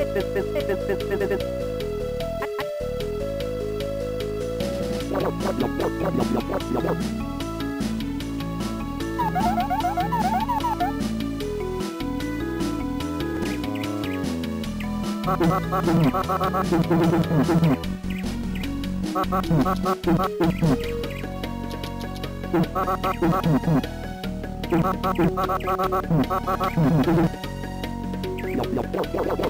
よっよっよっ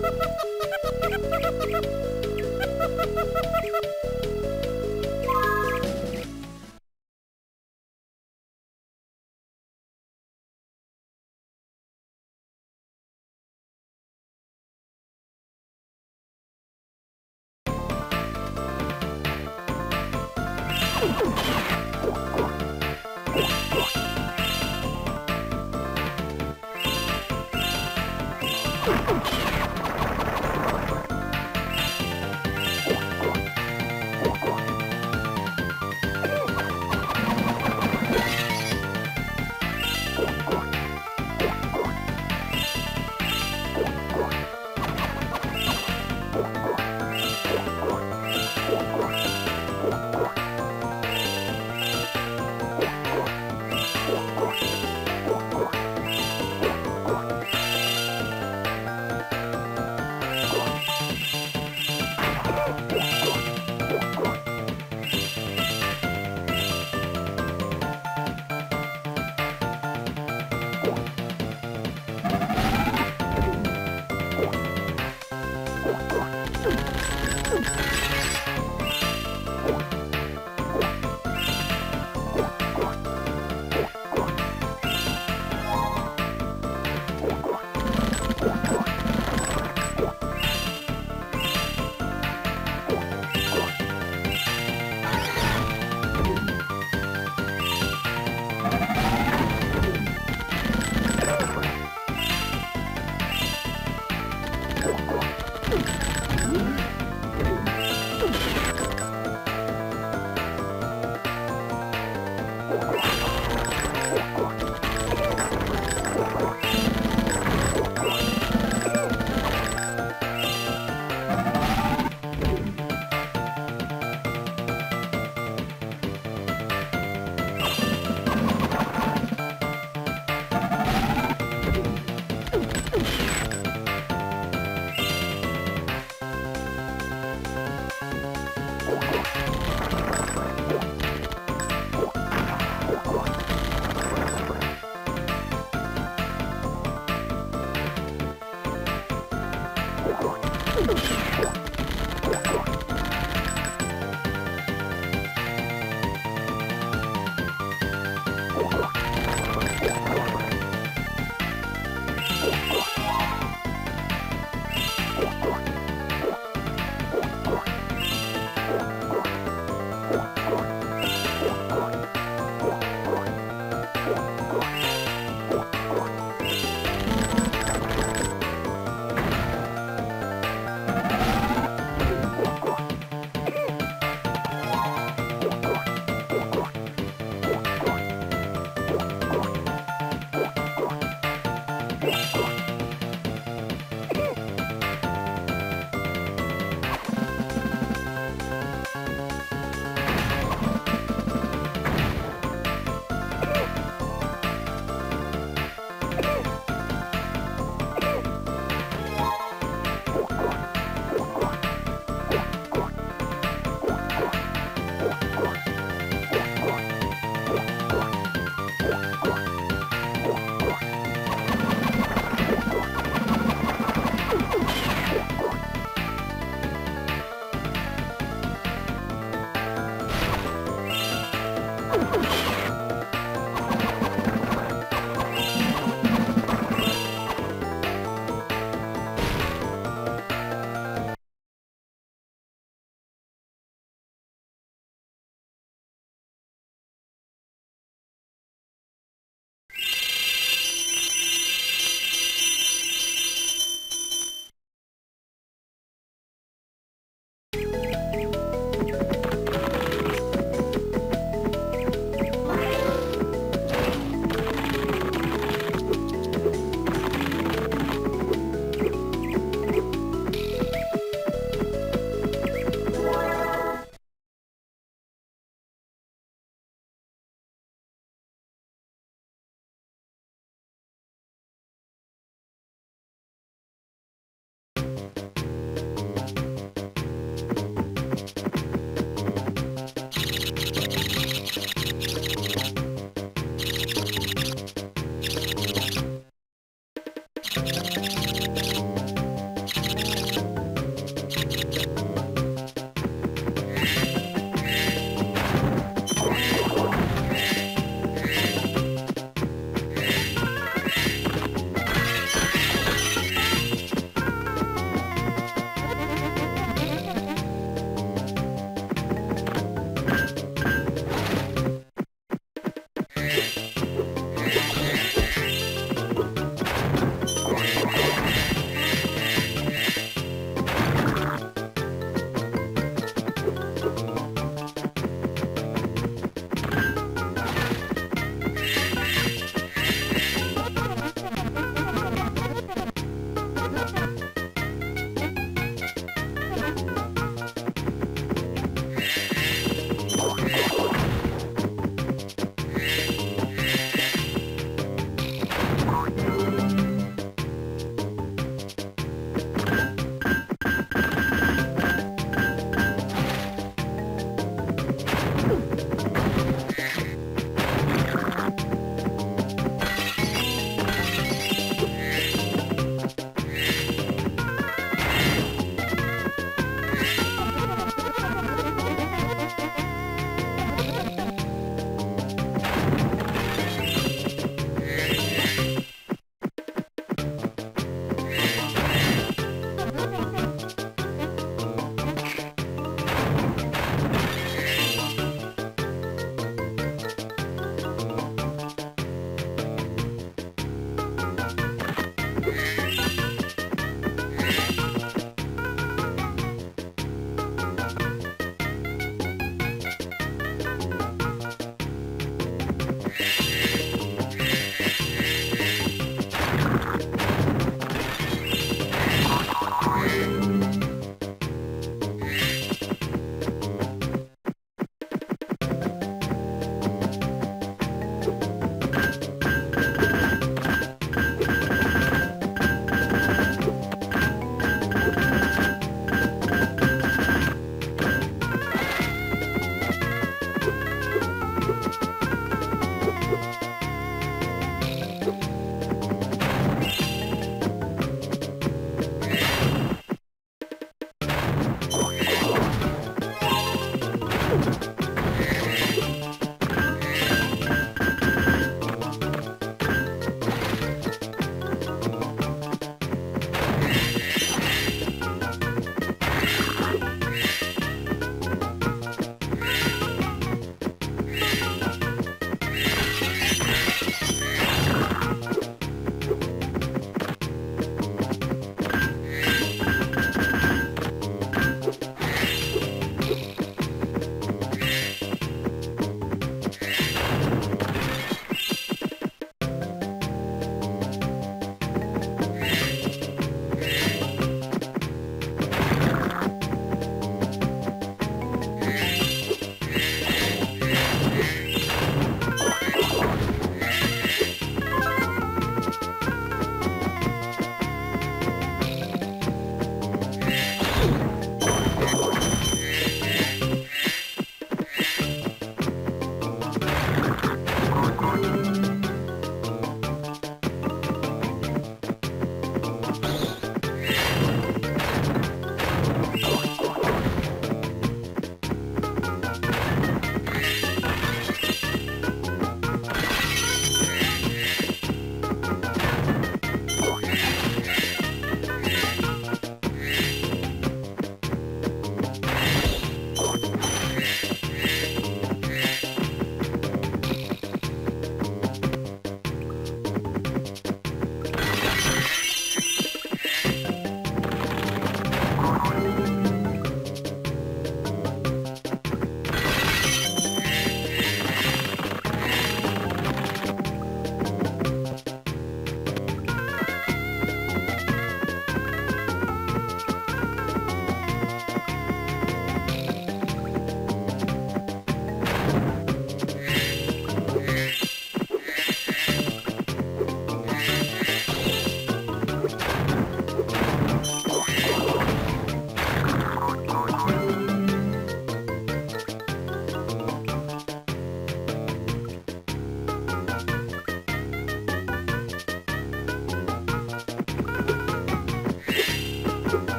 Ha ha ha ha ha!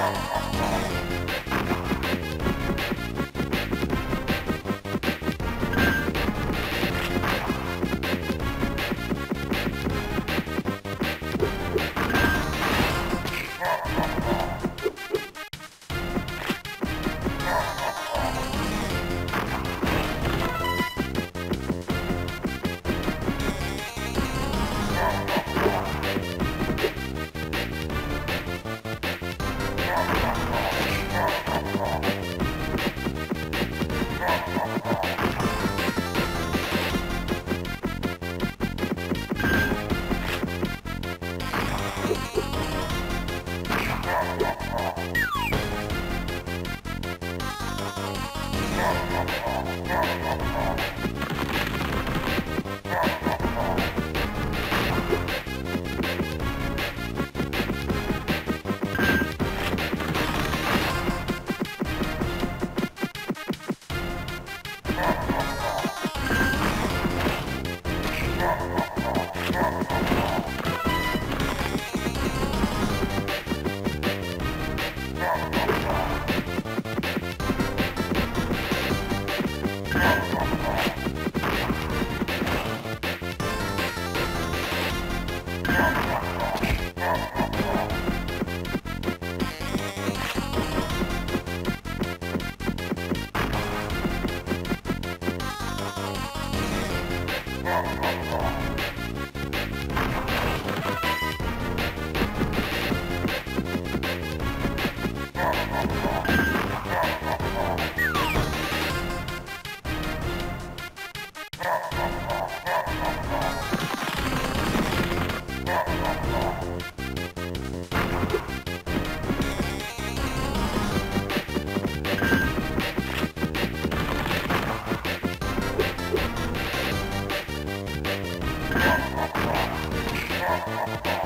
Oh, Bye.